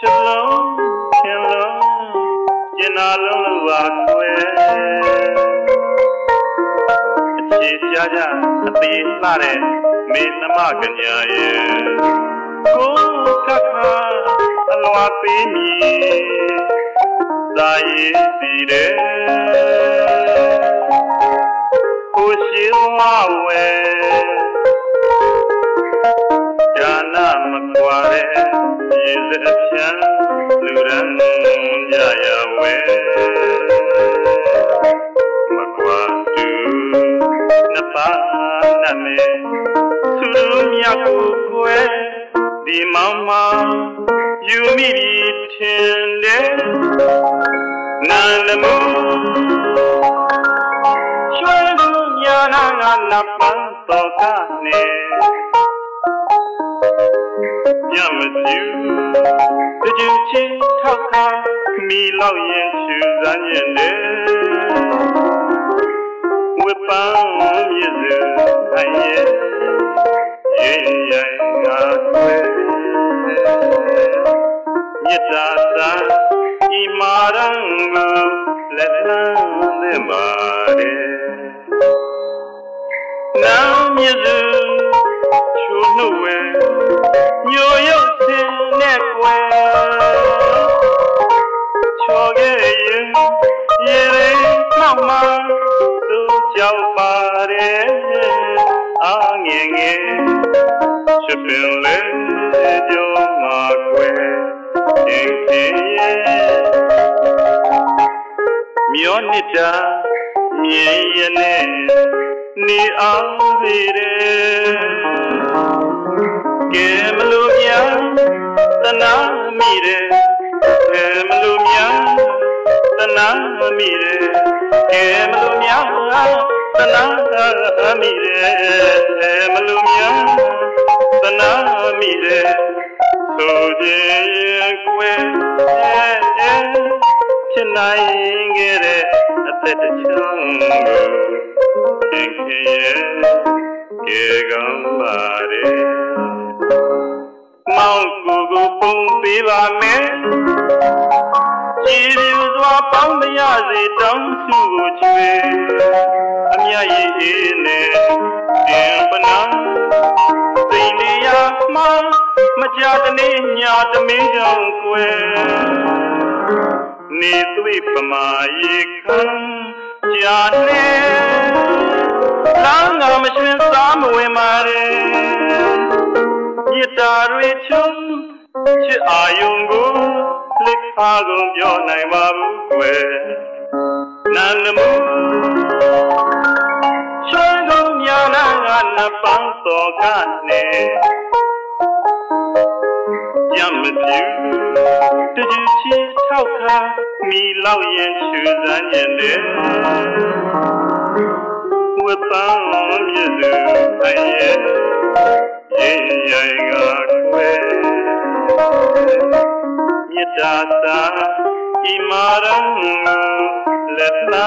ချလုံးခင်လုံးကျင်နာလုံးလို့ပါခွဲအခြေပြကြအသေးလှတဲ့မေနမကညာရဲ့ကိုခခအလွာပေးမည်သာရည်စီတဲ့ကိုရှိမဝဲဉာဏ်မကွာတဲ့ ရေစအဖြံလူရန်ကြရဝဲမကွာတူနပါနမေသူတို့မြတ်ကိုကွယ်ဒီမောင်မယူမိပြီးထင်တယ်နန္ဒမူရွှေလူညာနာငါနပန်းတော်ကနေ မိလောက်ရင်ရှူစမ်းရင်လေဝပန်းမြစ်စုအရဲ့ရင်ရိုင်ငါဆွဲမြတ်တာသာဤမာရံကိုလက်လန်းသမာရဲနာမြစ်စုချူနှုတ်ဝဲညိုရုပ်စင်နဲ့ကွယ် က်ပါတယ်အာငယ်ငယ်ချစ်ပင်လေကြောမှာကွယ်ခင်ခင်ရဲ့မျောနစ်တာမြင်ရနဲ့နေအောင်စီတယ်ကဲမလို့များတနာမိတယ်ကဲမလို့များတနာမိတယ်ကဲမလို့များ တနာမိတယ်ကဲမလို့များတနာမိတယ်ဆိုကြရဲ့ကွယ်ဖြစ်နိုင်ခဲ့တဲ့အသက်တစ်ချောင်းကိုသင်ခင်ရဲ့ကဲကောင်းပါရဲ့မောင်ကိုကိုပုံပေးပါမယ်ကြည်ရစွာ ပေါင်းမရစေတောင်းစုကိုချွေအမြတ်ရည်အေးနဲ့တင်ပနာစိန်လေးရမှမကြတနေ့ညတမင်းကြောင့်ကွယ်နေသွေးပမာရေခံကြာနေလောင်းငါမရှင်စားမဝင်ပါရဲ့မေတ္တာတွေချုံချစ်အာယုံကို လက်ခါကုန်ပြောနိုင်ပါဘူးကွယ်နန္ဒမူချွေကုန်ညာနာငါနပန်းတော်ကနေကြမ်းမပြူတကြည်ချီထောက်ခါမိလောက်ရင်ရှူစမ်းရင်လေဝတ်ပန်းမြစ်သူအရဲ့ရင်ရိုင်ကခွဲ jata imaran letna